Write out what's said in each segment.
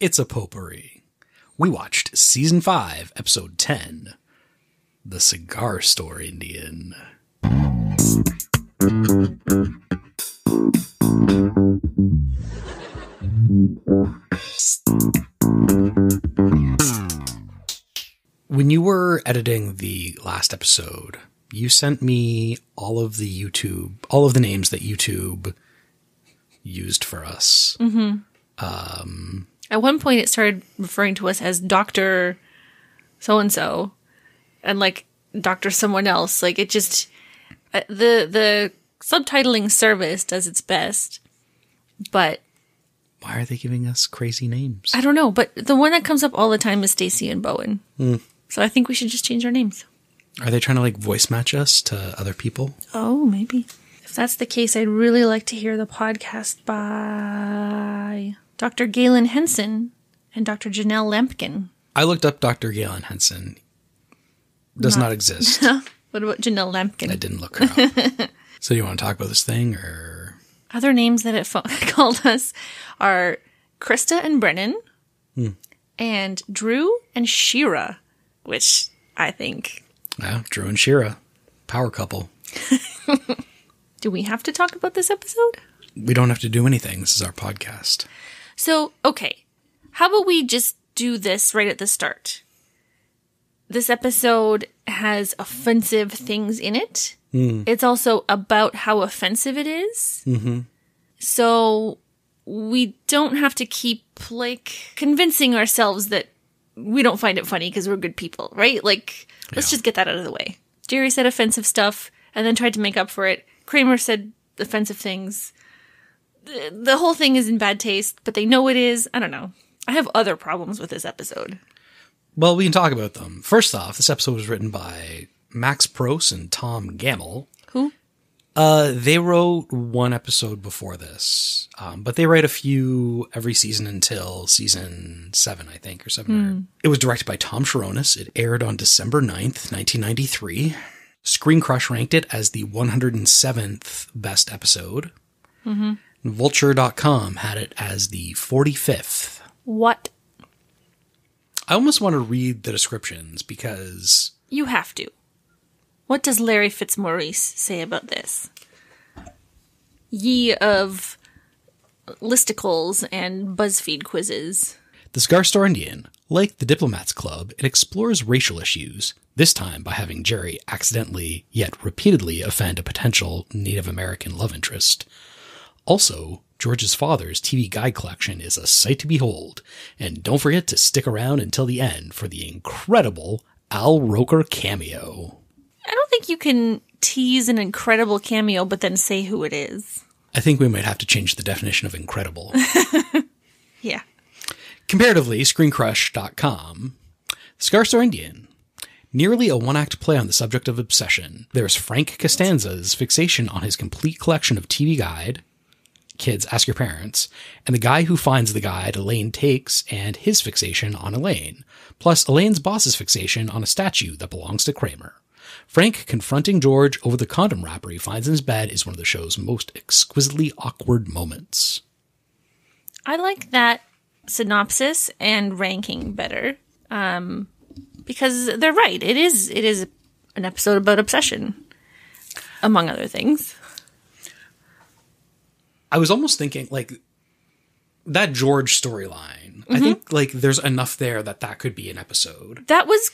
It's a potpourri. We watched season 5, episode 10 The Cigar Store Indian. When you were editing the last episode, you sent me all of the YouTube, all of the names that YouTube used for us. Mm-hmm. Um, At one point, it started referring to us as Doctor so and so, and like Doctor someone else. Like it just uh, the the subtitling service does its best, but Why are they giving us crazy names? I don't know. But the one that comes up all the time is Stacy and Bowen. So I think we should just change our names. Are they trying to like voice match us to other people? Oh, maybe. If that's the case, I'd really like to hear the podcast by Dr. Galen Henson and Dr. Janelle Lampkin. I looked up Dr. Galen Henson. Does not exist. What about Janelle Lampkin? I didn't look her up. so you want to talk about this thing or Other names that it fo- called us are Krista and Brennan, hmm. and Drew and Shira, which I think. yeah, Drew and Shira, power couple. Do we have to talk about this episode? We don't have to do anything. This is our podcast. So, okay. How about we just do this right at the start? This episode has offensive things in it. Hmm. It's also about how offensive it is. Mm-hmm. So, we don't have to keep, like, convincing ourselves that we don't find it funny because we're good people, right? Like, let's just get that out of the way. Jerry said offensive stuff and then tried to make up for it. Kramer said offensive things the whole thing is in bad taste, but they know it is. I don't know. I have other problems with this episode. Well, we can talk about them. First off, this episode was written by Max Pross and Tom Gammill. Who? Uh, they wrote one episode before this, um, but they write a few every season until season seven, I think, or seven. Or, it was directed by Tom Cherones. It aired on December 9th, 1993. Screen Crush ranked it as the 107th best episode. Vulture.com had it as the 45th. What? I almost want to read the descriptions because You have to. What does Larry Fitzmaurice say about this? Ye of listicles and BuzzFeed quizzes. The Cigar Store Indian, like the Diplomats Club, it explores racial issues, this time by having Jerry accidentally, yet repeatedly, offend a potential Native American love interest. Also, George's father's TV guide collection is a sight to behold, and don't forget to stick around until the end for the incredible Al Roker cameo. I don't think you can tease an incredible cameo but then say who it is. I think we might have to change the definition of incredible. Yeah. Comparatively, ScreenCrush.com, Cigar Store Indian, nearly a one act play on the subject of obsession. There's Frank Costanza's fixation on his complete collection of TV guide, Kids Ask Your Parents, and the guy who finds the guide Elaine takes and his fixation on Elaine, plus Elaine's boss's fixation on a statue that belongs to Kramer. Frank confronting George over the condom wrapper he finds in his bed is one of the show's most exquisitely awkward moments. I like that synopsis and ranking better. Um, because they're right. It is it is an episode about obsession, among other things. I was almost thinking like that George storyline. I mm-hmm. think like there's enough there that that could be an episode. That was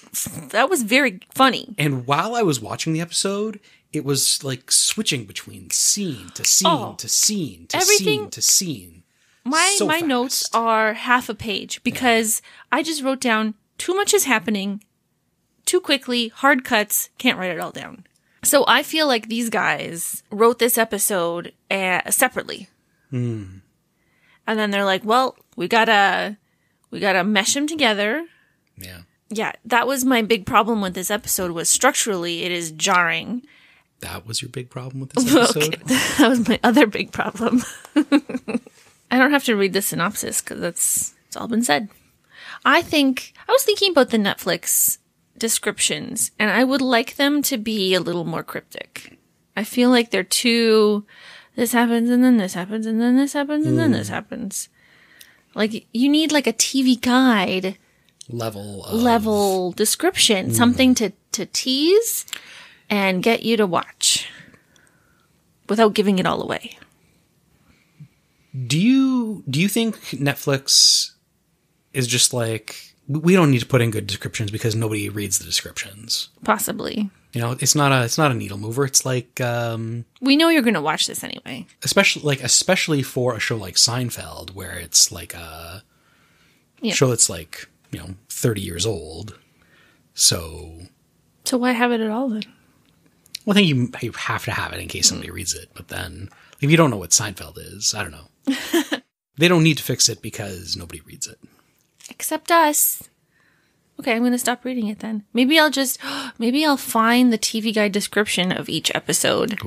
that was very funny. And while I was watching the episode, it was like switching between scene to scene Oh. to scene to Everything- scene to scene. My So my fast. notes are half a page because I just wrote down too much is happening, too quickly, hard cuts, can't write it all down. So I feel like these guys wrote this episode uh, separately, and then they're like, "Well, we gotta we gotta mesh them together." Yeah. Yeah, that was my big problem with this episode. Was structurally it is jarring. That was your big problem with this episode? Okay, that was my other big problem. I don't have to read the synopsis because that's it's all been said. I think I was thinking about the Netflix descriptions, and I would like them to be a little more cryptic. I feel like they're too. This happens, and then this happens, and then this happens, and then hmm. this happens. Like you need like a TV guide Level of, level description, hmm. something to to tease and get you to watch without giving it all away. Do you do you think Netflix is just like we don't need to put in good descriptions because nobody reads the descriptions. Possibly. You know, it's not a it's not a needle mover. It's like um We know you're going to watch this anyway. especially like especially for a show like Seinfeld where it's like a Yeah. show that's like, you know, 30 years old. So, So why have it at all then? well, I think you, you have to have it in case somebody reads it, but then if you don't know what Seinfeld is, I don't know. they don't need to fix it because nobody reads it. Except us. Okay, I'm going to stop reading it then. Maybe I'll just maybe I'll find the TV guide description of each episode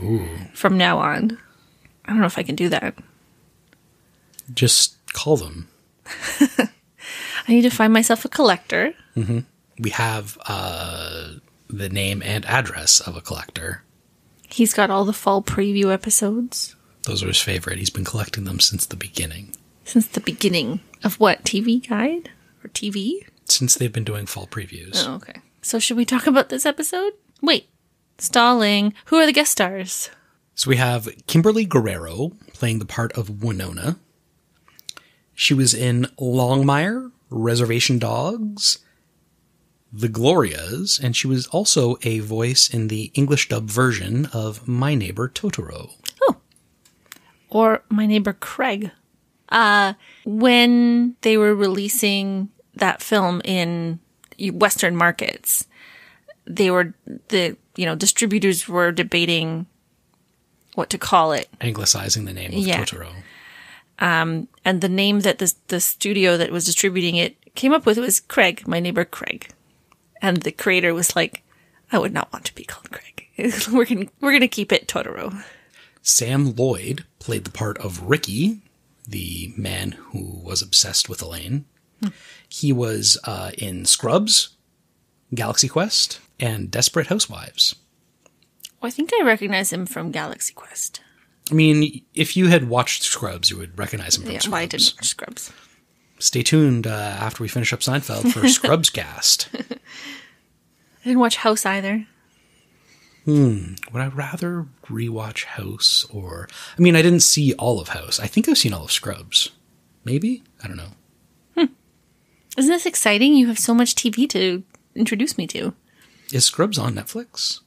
from now on. I don't know if I can do that. Just call them. I need to find myself a collector. We have uh the name and address of a collector. He's got all the fall preview episodes Those are his favorite. He's been collecting them since the beginning. Since the beginning of what TV guide or TV? Since they've been doing fall previews. Oh, okay. So should we talk about this episode? Wait, stalling. Who are the guest stars? So we have Kimberly Guerrero playing the part of Winona. She was in Longmire, Reservation Dogs, The Glorias, and she was also a voice in the English dub version of My Neighbor Totoro. Oh. or my neighbor Craig. Uh, when they were releasing that film in Western markets, they were the you know distributors were debating what to call it, Anglicizing the name of Yeah. Totoro. and the name that the the studio that was distributing it came up with was Craig, my neighbor Craig, and the creator was like, I would not want to be called Craig. we're gonna we're gonna keep it Totoro. Sam Lloyd played the part of Ricky, the man who was obsessed with Elaine. He was uh, in Scrubs, Galaxy Quest, and Desperate Housewives. Well, I think I recognize him from Galaxy Quest. I mean, if you had watched Scrubs, you would recognize him from Yeah, Scrubs. well, I didn't watch Scrubs. Stay tuned uh, after we finish up Seinfeld for Scrubs cast. I didn't watch House either. Hmm. Would I rather rewatch House or? I mean, I didn't see all of House. I think I've seen all of Scrubs. Maybe I don't know. Hmm. Isn't this exciting? You have so much TV to introduce me to. Is Scrubs on Netflix?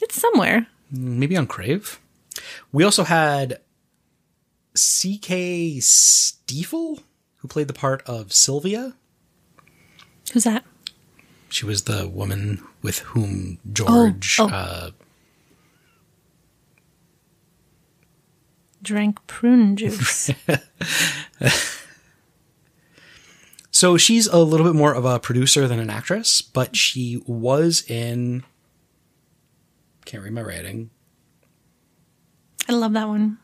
It's somewhere. Hmm, maybe on Crave. We also had C.K. Stiefel, who played the part of Sylvia. Who's that? She was the woman with whom George. oh. Uh, Drank prune juice. so she's a little bit more of a producer than an actress, but she was in. Can't read my writing. I love that one.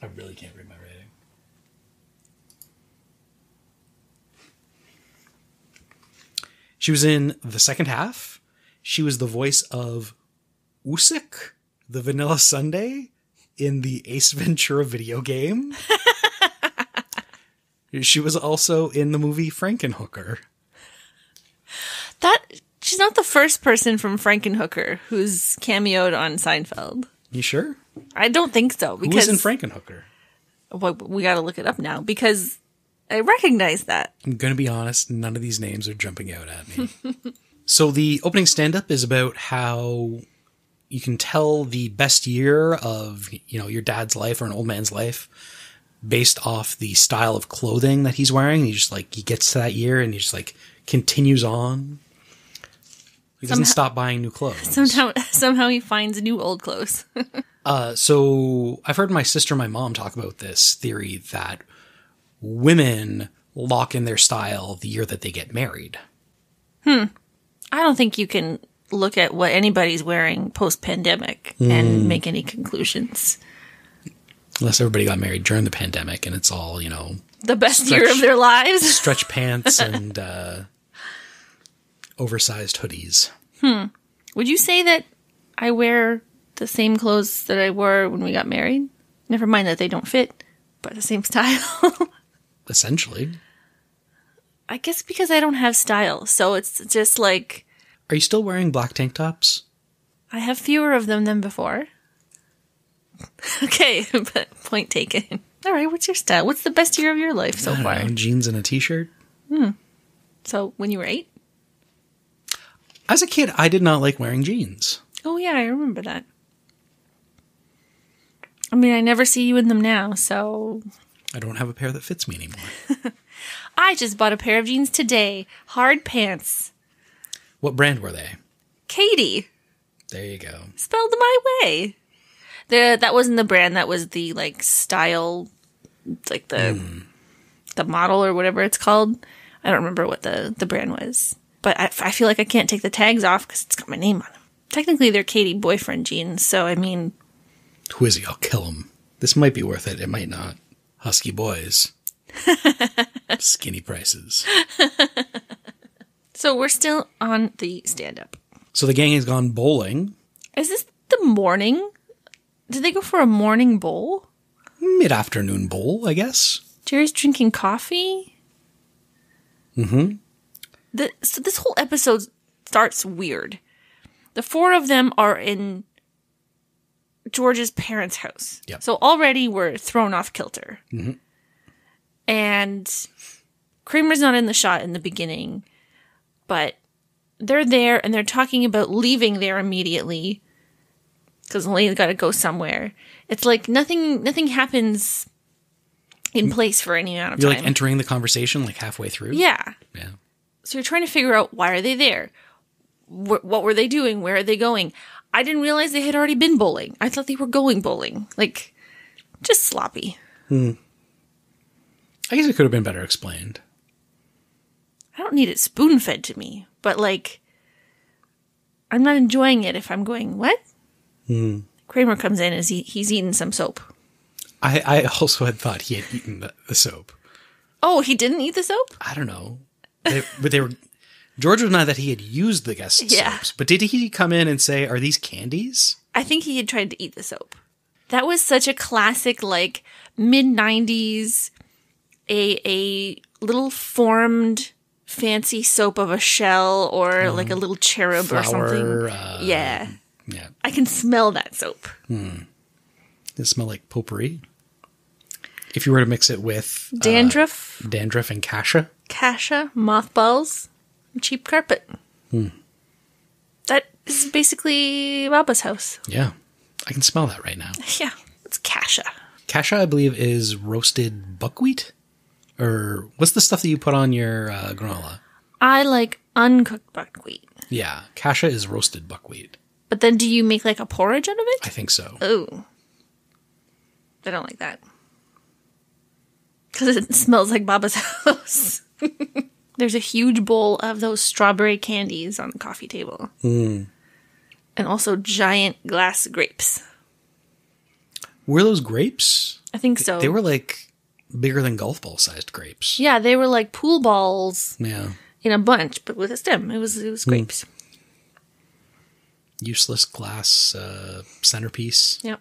I really can't read my writing. She was in the second half. She was the voice of Usyk, the Vanilla Sunday, in the Ace Ventura video game. she was also in the movie Frankenhooker. That she's not the first person from Frankenhooker who's cameoed on Seinfeld. You sure? I don't think so Who because was in Frankenhooker? well, we got to look it up now because I recognize that. I'm going to be honest, none of these names are jumping out at me. so the opening stand up is about how you can tell the best year of, you know, your dad's life or an old man's life based off the style of clothing that he's wearing. He just like he gets to that year and he just like continues on. He doesn't stop buying new clothes. Somehow, somehow he finds new old clothes. Uh, so I've heard my sister and my mom talk about this theory that women lock in their style the year that they get married. Hmm. I don't think you can look at what anybody's wearing post pandemic and make any conclusions. Unless everybody got married during the pandemic and it's all, you know, The best Stretch. year of their lives. stretch pants and uh, oversized hoodies. Hmm. Would you say that I wear the same clothes that I wore when we got married? Never mind that they don't fit. but the same style. Essentially. I guess because I don't have style, so it's just like Are you still wearing black tank tops? I have fewer of them than before. okay, but point taken. All right, what's your style? What's the best year of your life so far? know, jeans and a t-shirt. Hmm. So when you were eight? As a kid, I did not like wearing jeans. Oh yeah, I remember that. I mean, I never see you in them now, so I don't have a pair that fits me anymore. I just bought a pair of jeans today. Hard pants. what brand were they? Katie. There you go. Spelled my way. The that wasn't the brand, that was the like style like the hmm. the model or whatever it's called. I don't remember what the the brand was. But I, I feel like I can't take the tags off because it's got my name on them. Technically, they're Katie boyfriend jeans, so I mean, Who is he? I'll kill him. This might be worth it. It might not. Husky boys. Skinny prices. so we're still on the stand up. So the gang has gone bowling. Is this the morning? Did they go for a morning bowl? Mid afternoon bowl, I guess. Jerry's drinking coffee. Mm-hmm. The, so this whole episode starts weird. The four of them are in George's parents' house. Yep. So already we're thrown off kilter. Mm-hmm. And Kramer's not in the shot in the beginning, but they're there and they're talking about leaving there immediately because Elaine's got to go somewhere. It's like nothing. Nothing happens in mm. place for any amount of time. You're like entering the conversation like halfway through. yeah. Yeah. So you're trying to figure out why are they there? Wh- what were they doing? Where are they going? I didn't realize they had already been bowling. I thought they were going bowling. Like, just sloppy. Hmm. I guess it could have been better explained. I don't need it spoon fed to me, but like, I'm not enjoying it if I'm going, what? Hmm. Kramer comes in as he, he's eating some soap. I, I also had thought he had eaten the, the soap. Oh, he didn't eat the soap? I don't know. They, but they were. George was not that he had used the guest Yeah. soaps, but did he come in and say, "Are these candies?" I think he had tried to eat the soap. That was such a classic, like mid '90s, a a little formed fancy soap of a shell or like a little cherub or something. Uh, yeah, yeah. I can smell that soap. It smell like potpourri. If you were to mix it with uh, Dandruff, dandruff and kasha, kasha, mothballs, cheap carpet. That is basically Baba's house. yeah, I can smell that right now. Yeah, it's kasha. Kasha, I believe, is roasted buckwheat, or what's the stuff that you put on your uh, granola? I like uncooked buckwheat. Yeah, Kasha is roasted buckwheat. But then do you make like a porridge out of it? I think so. Oh. I don't like that. Because it smells like Baba's house. There's a huge bowl of those strawberry candies on the coffee table. And also giant glass grapes. Were those grapes? I think so. They were like bigger than golf ball sized grapes. yeah, they were like pool balls Yeah. in a bunch, but with a stem. It was it was grapes. Useless glass uh, centerpiece. Yep.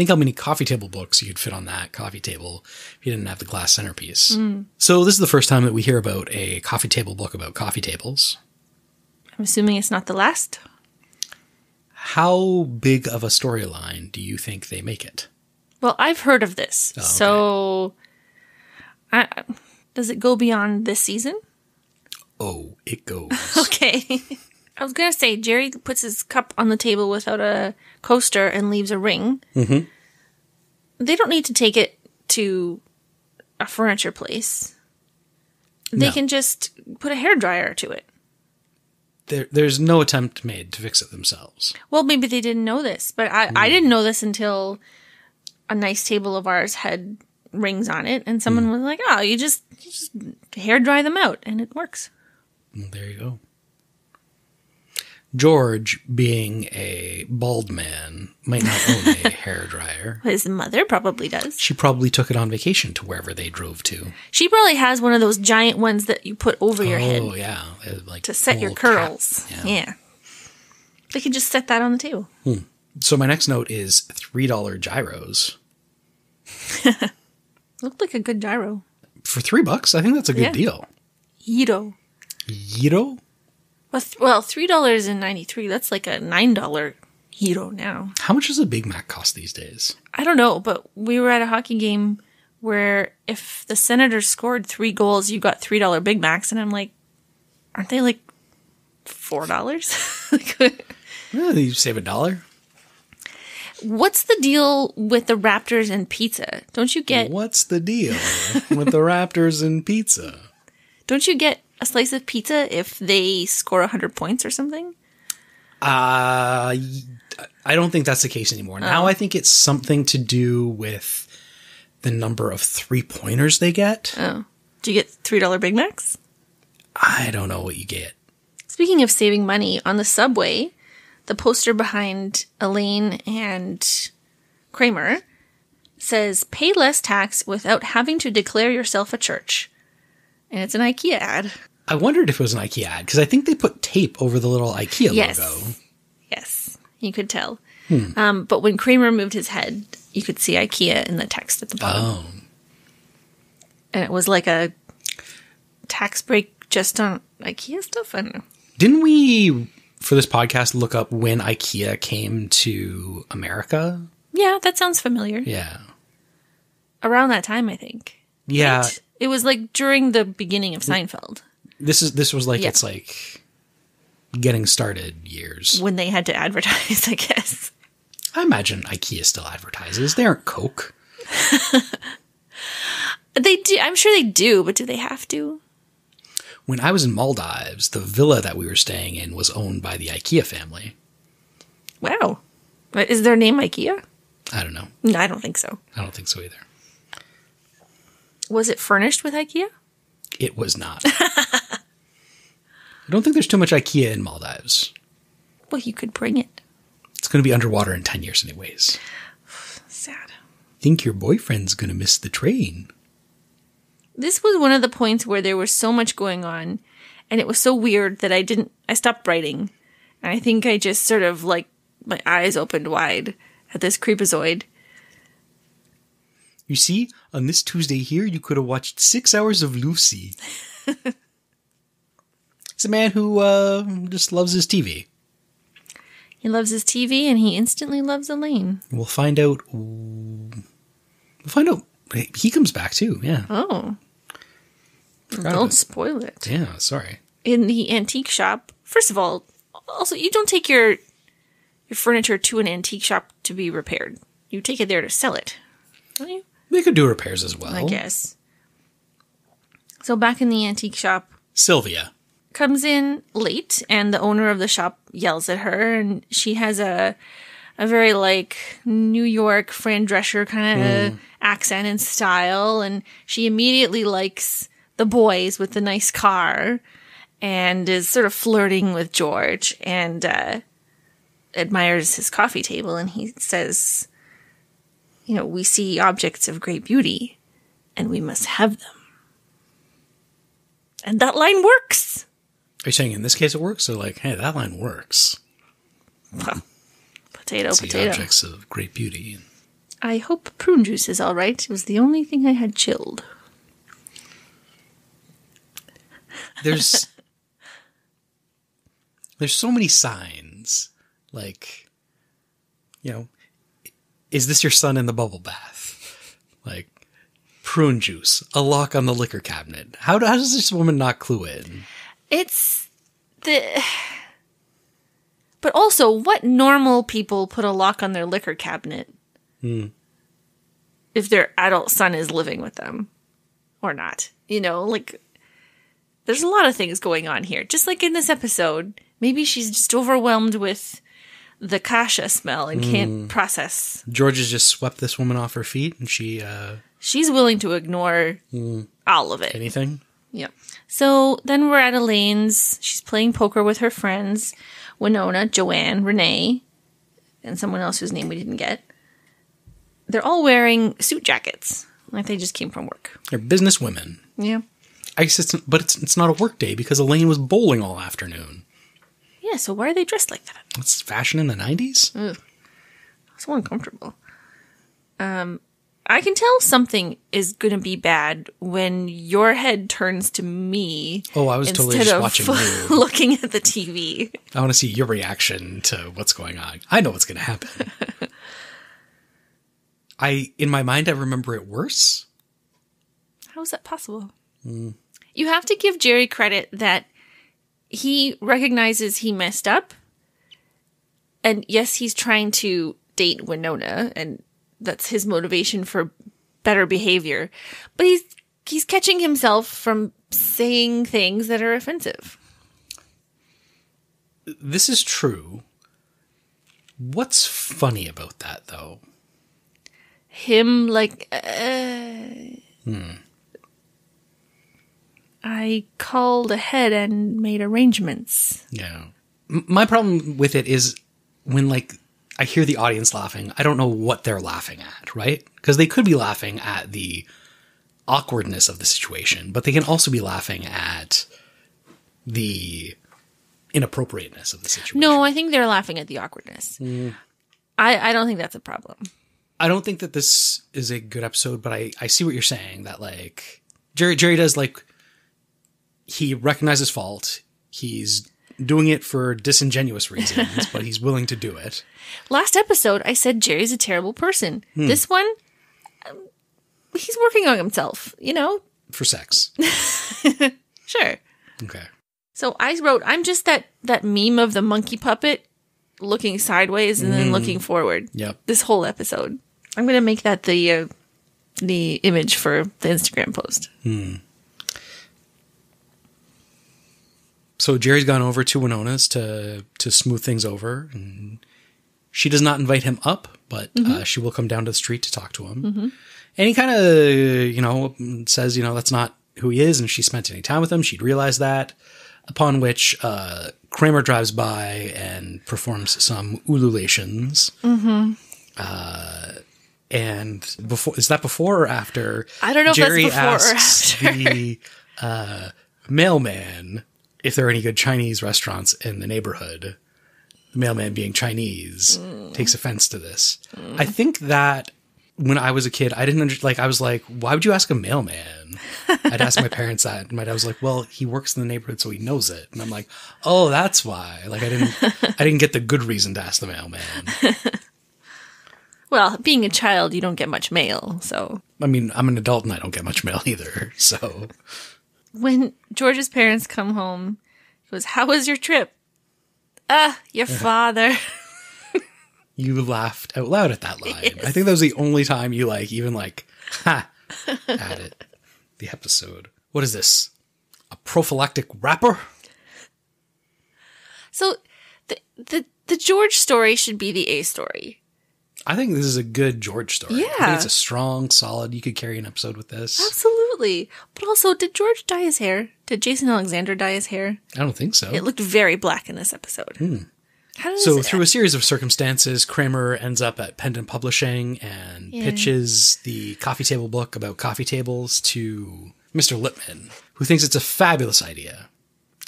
Think how many coffee table books you could fit on that coffee table if you didn't have the glass centerpiece. Mm. So this is the first time that we hear about a coffee table book about coffee tables. I'm assuming it's not the last. How big of a storyline do you think they make it? Well, I've heard of this. Oh, okay. So I, does it go beyond this season? Oh, it goes. Okay. I was gonna say Jerry puts his cup on the table without a coaster and leaves a ring. Mm-hmm. They don't need to take it to a furniture place. They No. can just put a hair dryer to it. there, there's no attempt made to fix it themselves. Well, maybe they didn't know this, but I, I didn't know this until a nice table of ours had rings on it, and someone was like, "Oh, you just you just hair dry them out, and it works." Well, there you go. George, being a bald man, might not own a hair dryer. His mother probably does. She probably took it on vacation to wherever they drove to. She probably has one of those giant ones that you put over your head. Oh yeah, uh, like to set your cap. curls. Yeah. They could just set that on the table. So my next note is three dollar gyros. Looked like a good gyro. For three bucks, I think that's a good Yeah. deal. Edo. Euro? Well, th- well, three dollars and ninety three. That's like a nine dollar Edo now. How much does a Big Mac cost these days? I don't know, but we were at a hockey game where if the Senators scored three goals, you got three dollar Big Macs, and I'm like, aren't they like four dollars? Eh, you save a dollar. What's the deal with the Raptors and pizza? Don't you get What's the deal with the Raptors and pizza? don't you get a slice of pizza if they score hundred points or something? Uh, I don't think that's the case anymore. Now Oh. I think it's something to do with the number of three pointers they get. Oh, do you get three dollar Big Macs? I don't know what you get. Speaking of saving money, on the subway, the poster behind Elaine and Kramer says pay less tax without having to declare yourself a church. And it's an IKEA ad. I wondered if it was an IKEA ad because I think they put tape over the little IKEA Yes. logo. Yes, you could tell. Um, but when Kramer moved his head, you could see IKEA in the text at the bottom. Oh, And it was like a tax break just on IKEA stuff. I don't know. didn't we for this podcast look up when IKEA came to America? Yeah, that sounds familiar. Yeah, Around that time, I think. yeah. Right? It was like during the beginning of Seinfeld. This is this was like Yeah. it's like getting started years. when they had to advertise, I guess. I imagine IKEA still advertises. They aren't Coke. They do. I'm sure they do, but do they have to? When I was in Maldives, the villa that we were staying in was owned by the IKEA family. Wow. Is their name IKEA? I don't know. No, I don't think so. I don't think so either. Was it furnished with IKEA? It was not. I don't think there's too much IKEA in Maldives. Well, you could bring it. It's going to be underwater in 10 years, anyways. Sad. Think your boyfriend's going to miss the train. This was one of the points where there was so much going on, and it was so weird that I didn't. I stopped writing, and I think I just sort of like my eyes opened wide at this creepazoid. You see, on this Tuesday here, you could have watched six hours of Lucy. He's a man who uh, just loves his TV. He loves his TV, and he instantly loves Elaine. We'll find out. We'll find out. He comes back too. Yeah. Oh, Forgot don't spoil it. Yeah. Sorry. in the antique shop. First of all, also you don't take your your furniture to an antique shop to be repaired. You take it there to sell it. Don't you? They could do repairs as well. I guess. So back in the antique shop Sylvia. Comes in late and the owner of the shop yells at her and she has a a very like New York Fran Drescher kind of accent and style and she immediately likes the boys with the nice car and is sort of flirting with George and uh, admires his coffee table and he says you know we see objects of great beauty and we must have them. And that line works Are you saying in this case it works? So like, hey, that line works. potato See potato objects of great beauty. I hope prune juice is all right. It was the only thing I had chilled. There's there's so many signs. Like, you know, is this your son in the bubble bath? Like prune juice, a lock on the liquor cabinet. How, do- how does this woman not clue in? It's the. But also, what normal people put a lock on their liquor cabinet hmm. if their adult son is living with them or not? You know, like, there's a lot of things going on here. Just like in this episode, maybe she's just overwhelmed with the kasha smell and can't hmm. process George has just swept this woman off her feet, and she uh, she's willing to ignore hmm. all of it. anything. Yep. So then we're at Elaine's. She's playing poker with her friends Winona, Joanne, Renee, and someone else whose name we didn't get. They're all wearing suit jackets, like they just came from work. They're business women. Yeah. I guess it's but it's it's not a work day because Elaine was bowling all afternoon. Yeah, so why are they dressed like that? It's fashion in the nineties. So uncomfortable. Um, I can tell something is going to be bad when your head turns to me. Oh, I was totally just watching you. looking at the TV. I want to see your reaction to what's going on. I know what's going to happen. I, in my mind, I remember it worse. How is that possible? You have to give Jerry credit that he recognizes he messed up. And yes, he's trying to date Winona, and that's his motivation for better behavior. But he's he's catching himself from saying things that are offensive. This is true. What's funny about that, though? Him like uh, I called ahead and made arrangements. Yeah. M- my problem with it is when like I hear the audience laughing, I don't know what they're laughing at, right? Because they could be laughing at the awkwardness of the situation, but they can also be laughing at the inappropriateness of the situation. No, I think they're laughing at the awkwardness. Mm. I, I don't think that's a problem. I don't think that this is a good episode, but I, I see what you're saying that like Jerry Jerry does like he recognizes fault. He's doing it for disingenuous reasons, but he's willing to do it. Last episode, I said Jerry's a terrible person. This one, um, he's working on himself, you know? For sex. Sure. Okay. So I wrote, I'm just that, that meme of the monkey puppet looking sideways and then looking forward. Yep. This whole episode. I'm going to make that the, uh, the image for the Instagram post. So Jerry's gone over to Winona's to to smooth things over, and she does not invite him up, but uh, she will come down to the street to talk to him. And he kind of, you know, says, you know, that's not who he is, and she spent any time with him. She'd realize that. Upon which uh, Kramer drives by and performs some ululations. Mm-hmm. Uh, and before is that before or after? I don't know if that's Jerry before or asks after. the uh, mailman if there are any good Chinese restaurants in the neighborhood. The mailman, being Chinese, Mm. takes offense to this. I think that when I was a kid, I didn't under, like. I was like, "Why would you ask a mailman?" I'd ask my parents that, and my dad was like, "Well, he works in the neighborhood, so he knows it." And I'm like, "Oh, that's why." Like, I didn't, I didn't get the good reason to ask the mailman. Well, being a child, you don't get much mail. So I mean, I'm an adult and I don't get much mail either. So when George's parents come home, he goes, How was your trip? Ah, your father. you laughed out loud at that line. I think that was the only time you like even like ha at it. The episode. What is this? A prophylactic wrapper? So the the the George story should be the A story. I think this is a good George story. I Yeah. think it's a strong, solid. You could carry an episode with this. Absolutely. But also, did George dye his hair? Did Jason Alexander dye his hair? I don't think so. It looked very black in this episode. Hmm. How does So through a series of circumstances, Kramer ends up at Pendant Publishing and Yeah. pitches the coffee table book about coffee tables to Mr. Lippman, who thinks it's a fabulous idea.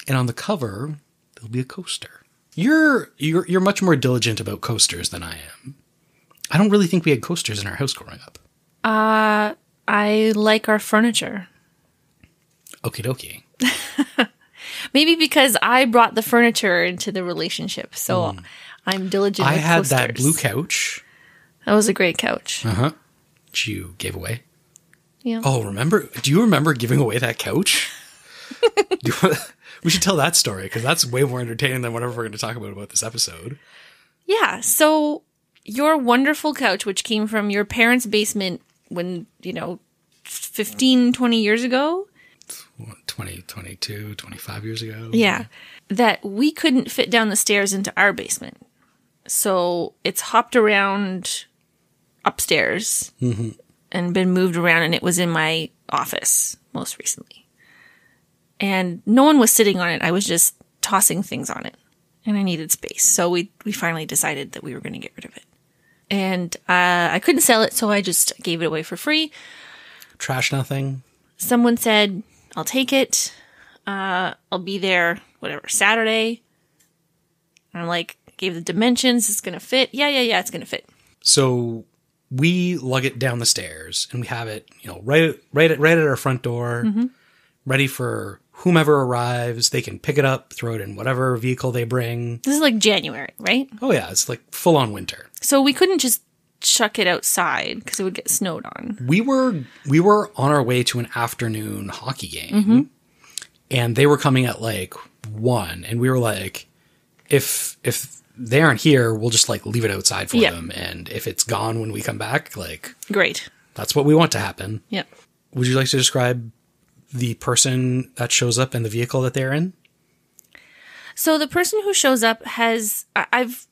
And on the cover, there'll be a coaster. You're you're you're much more diligent about coasters than I am. I don't really think we had coasters in our house growing up. uh, I like our furniture. Okie dokie. Maybe because I brought the furniture into the relationship, so I'm diligent. I had that blue couch. That was a great couch. Uh huh. Which you gave away. Yeah. Oh, remember? Do you remember giving away that couch? Do you wanna- we should tell that story because that's way more entertaining than whatever we're going to talk about about this episode. Yeah. So your wonderful couch, which came from your parents' basement when, you know, 15, 20 years ago. What, 20, 22, 25 years ago. Yeah. That we couldn't fit down the stairs into our basement. So it's hopped around upstairs mm-hmm. and been moved around, and it was in my office most recently. And no one was sitting on it. I was just tossing things on it, and I needed space. So we we finally decided that we were going to get rid of it. And uh, I couldn't sell it, so I just gave it away for free. Trash nothing. Someone said, "I'll take it. Uh, I'll be there, whatever Saturday." And I'm like, gave the dimensions. It's gonna fit. Yeah, yeah, yeah. It's gonna fit. So we lug it down the stairs and we have it, you know, right right at right at our front door, ready for whomever arrives. They can pick it up, throw it in whatever vehicle they bring. This is like January, right? Oh yeah, it's like full on winter. So we couldn't just chuck it outside because it would get snowed on. we were we were on our way to an afternoon hockey game mm-hmm. and they were coming at like one and we were like if if they aren't here we'll just like leave it outside for Yeah. them and if it's gone when we come back like Great. that's what we want to happen Yep. would you like to describe the person that shows up and the vehicle that they're in So the person who shows up has I've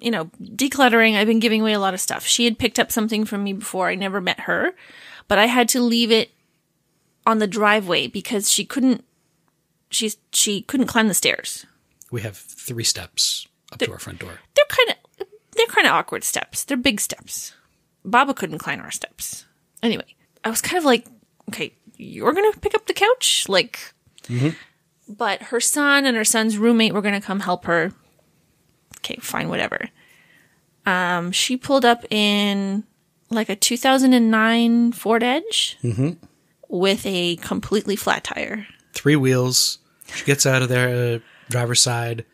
you know decluttering. I've been giving away a lot of stuff. She had picked up something from me before. I never met her, but I had to leave it on the driveway because she couldn't. She she couldn't climb the stairs. we have three steps up to our front door They're kind of they're kind of awkward steps. They're big steps. Baba couldn't climb our steps. Anyway, I was kind of like, okay, you're gonna pick up the couch, like. But her son and her son's roommate were gonna come help her. Okay, fine, whatever. Um, she pulled up in like a 2009 Ford Edge with a completely flat tire. three wheels. She gets out of there, uh, driver's side.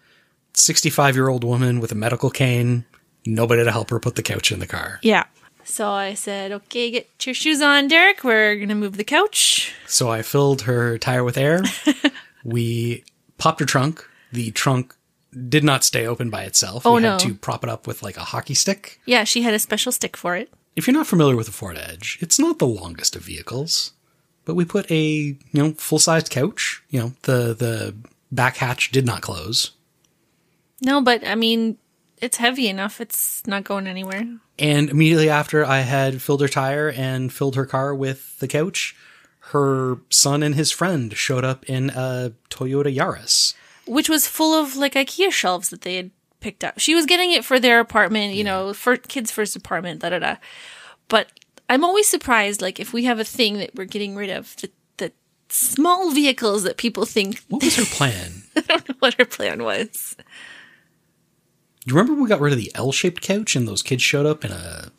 65 year old woman with a medical cane. Nobody to help her put the couch in the car. Yeah. So I said, okay, get your shoes on, Derek. We're gonna move the couch. So I filled her tire with air. we popped her trunk. The trunk did not stay open by itself. Oh, we had no. to prop it up with like a hockey stick. Yeah, she had a special stick for it. If you're not familiar with the Ford Edge, it's not the longest of vehicles, but we put a you know full sized couch. You know the the back hatch did not close. No, but I mean, it's heavy enough. It's not going anywhere. And immediately after I had filled her tire and filled her car with the couch, her son and his friend showed up in a Toyota Yaris. Which was full of like IKEA shelves that they had picked up. She was getting it for their apartment, you know, for kids' first apartment, da da da. But I'm always surprised, like if we have a thing that we're getting rid of, the, the small vehicles that people think What was her plan? I don't know what her plan was. You remember we got rid of the L shaped couch and those kids showed up in a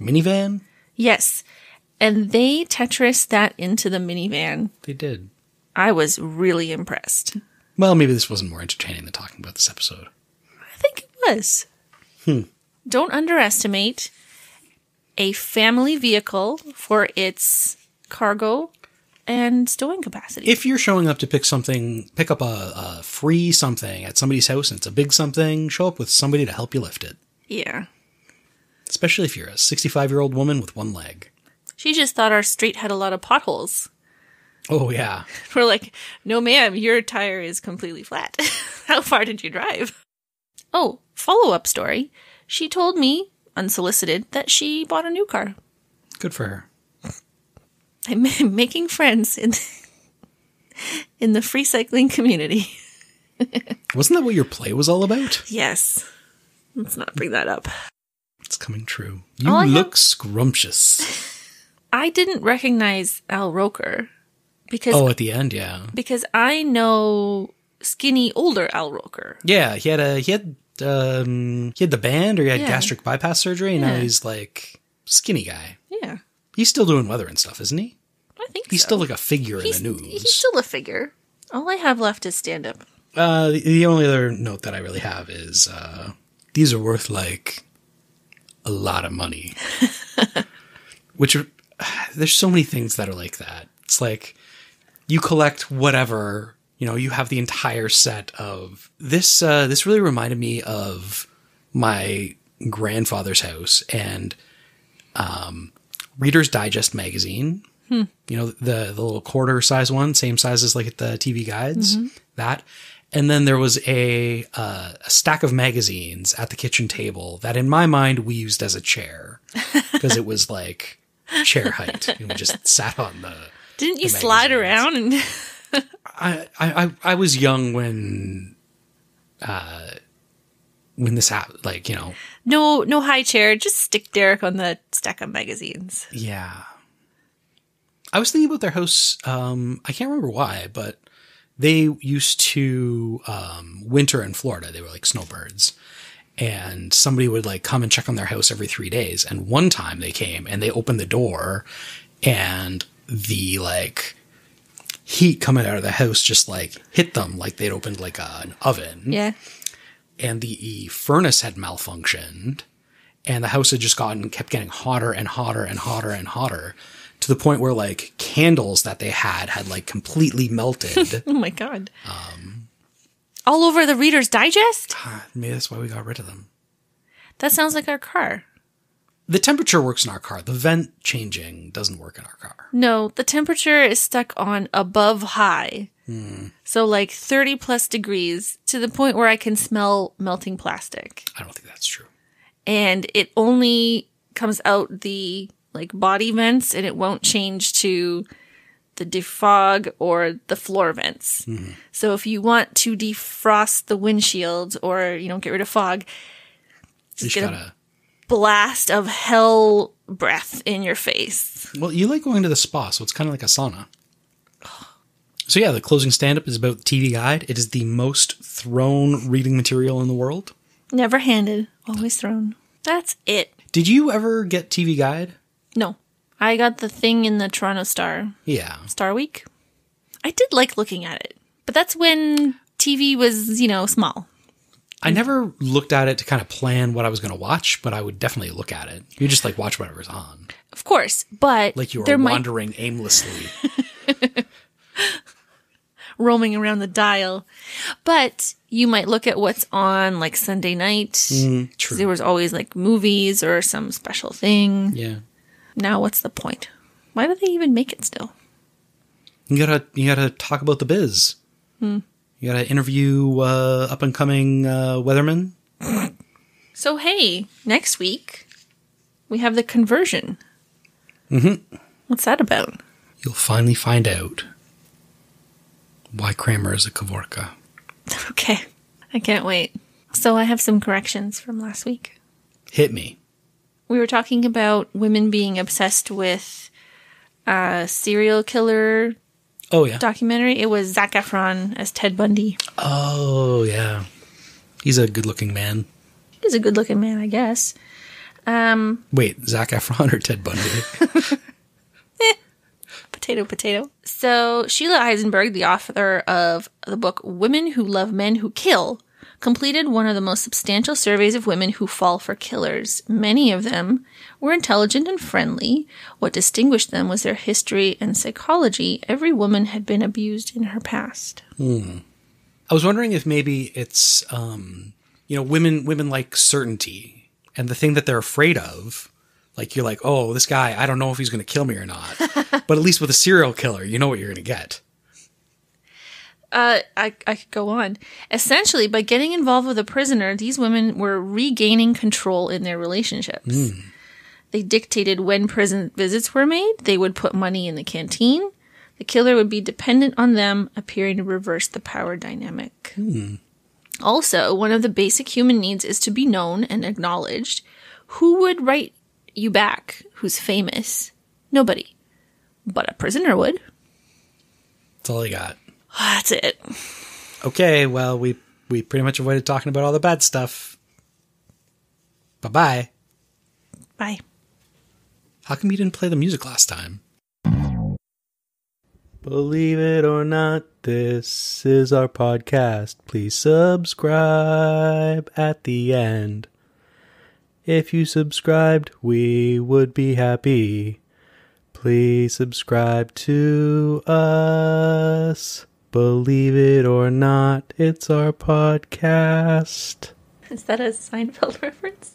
minivan? Yes. And they Tetris that into the minivan. They did. I was really impressed. Well, maybe this wasn't more entertaining than talking about this episode. I think it was. Hmm. Don't underestimate a family vehicle for its cargo and stowing capacity. If you're showing up to pick something, pick up a, a free something at somebody's house and it's a big something, show up with somebody to help you lift it. yeah. Especially if you're a 65 year old woman with one leg. She just thought our street had a lot of potholes. Oh, yeah. We're like, no, ma'am, your tire is completely flat. How far did you drive? Oh, follow up story. She told me, unsolicited, that she bought a new car. Good for her. I'm making friends in in the free cycling community. Wasn't that what your play was all about? Yes. Let's not bring that up. It's coming true. You All I have- look scrumptious. I didn't recognize Al Roker because Oh, at the end, yeah. because I know skinny older Al Roker. Yeah, he had a he had um he had the band or he had Yeah. gastric bypass surgery and now he's like skinny guy. Yeah, He's still doing weather and stuff, isn't he? I think He's so. still like a figure he's, in the news. he's still a figure. All I have left is stand up. Uh, the, the only other note that I really have is uh, these are worth like a lot of money. Which are, there's so many things that are like that. It's like you collect whatever, you know, you have the entire set of this. Uh, this really reminded me of my grandfather's house and um, Reader's Digest magazine. You know, the the little quarter size one, same size as like the TV guides. That, and then there was a uh, a stack of magazines at the kitchen table that, in my mind, we used as a chair because it was like chair height. And we just sat on the. Didn't you slide around and I I I, I was young when. Uh, when this happened, like you know, no no high chair? Just stick Derek on the stack of magazines. Yeah. I was thinking about their house. Um, I can't remember why, but they used to um, winter in Florida. They were like snowbirds. and somebody would like come and check on their house every three days. And one time they came and they opened the door and the like heat coming out of the house just like hit them like they'd opened like a, an oven Yeah. And the furnace had malfunctioned and the house had just gotten kept getting hotter and hotter and hotter and hotter to the point where like candles that they had had like completely melted Oh my god. Um All over the Reader's Digest? maybe that's why we got rid of them That sounds like our car. the temperature works in our car the vent changing doesn't work in our car No, the temperature is stuck on above high. So like 30 plus degrees to the point where I can smell melting plastic. i don't think that's true And it only comes out the like body vents and it won't change to the defog or the floor vents. So if you want to defrost the windshield or, you know, get rid of fog, you just get a- gotta blast of hell breath in your face. well you like going to the spa so it's kind of like a sauna so yeah the closing stand-up is about the tv guide it is the most thrown reading material in the world Never handed, always thrown. That's it. did you ever get tv guide No. I got the thing in the Toronto Star. yeah Star Week. I did like looking at it, but that's when TV was, you know, small. I never looked at it to kind of plan what I was going to watch, but I would definitely look at it. You just like watch whatever's on, Of course, but like you were there might wandering aimlessly. roaming around the dial. But you might look at what's on like Sunday night. Mm, true. There was always like movies or some special thing. Yeah, Now what's the point? Why do they even make it still? you gotta you gotta talk about the biz. Hmm. You gotta interview uh, up and coming uh, weathermen. So hey, next week we have the conversion. Mm-hmm. What's that about? You'll finally find out why Kramer is a Kavorka. Okay. I can't wait. So I have some corrections from last week. Hit me. We were talking about women being obsessed with a serial killer Oh yeah. documentary. It was Zac Efron as Ted Bundy. Oh yeah. He's a good-looking man. He's a good looking man, I guess. Um, Wait, Zac Efron or Ted Bundy? potato, potato. So Sheila Isenberg, the author of the book Women Who Love Men Who Kill, completed one of the most substantial surveys of women who fall for killers. Many of them were intelligent and friendly. What distinguished them was their history and psychology. Every woman had been abused in her past. I was wondering if maybe it's um, you know, women women like certainty and the thing that they're afraid of. Like you're like, oh, this guy, I don't know if he's going to kill me or not. but at least with a serial killer, you know what you're going to get. Uh, I, I could go on. Essentially, by getting involved with a prisoner, these women were regaining control in their relationships. They dictated when prison visits were made. They would put money in the canteen. The killer would be dependent on them, appearing to reverse the power dynamic. Also, one of the basic human needs is to be known and acknowledged. Who would write you back who's famous? Nobody. But a prisoner would. That's all I got. That's it. Okay, well, we we pretty much avoided talking about all the bad stuff. Bye bye. Bye. How come you didn't play the music last time? Believe it or not, this is our podcast. Please subscribe at the end. If you subscribed, we would be happy. Please subscribe to us. Believe it or not, it's our podcast. Is that a Seinfeld reference?